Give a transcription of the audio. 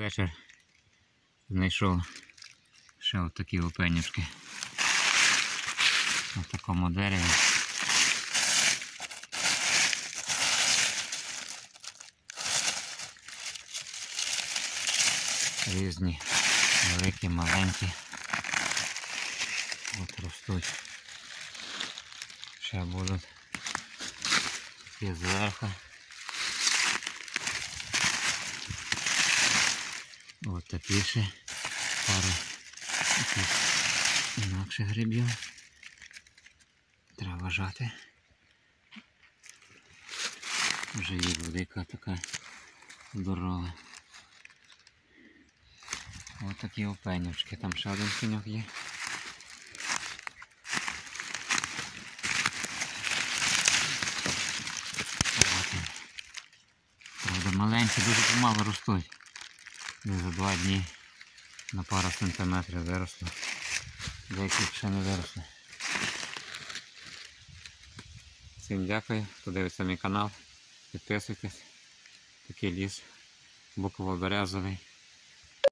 вечір знайшов ще отакі опенюшки. На такому дереві. Різні, великі, маленькі. От ростуть. Ще будуть такі зверху. Такі ще пару інакших грибів. Треба вважати. Вже є велика така здорова. Ось такі опенюшки. Там ще один пеньок є. Правда, маленькі, дуже помало ростуть. Десь за два дні на пару сантиметрів виросло. Деякі ще не виросли. Всім дякую, хто дивиться мій канал. Підписуйтесь. Такий ліс. Буково-березовий.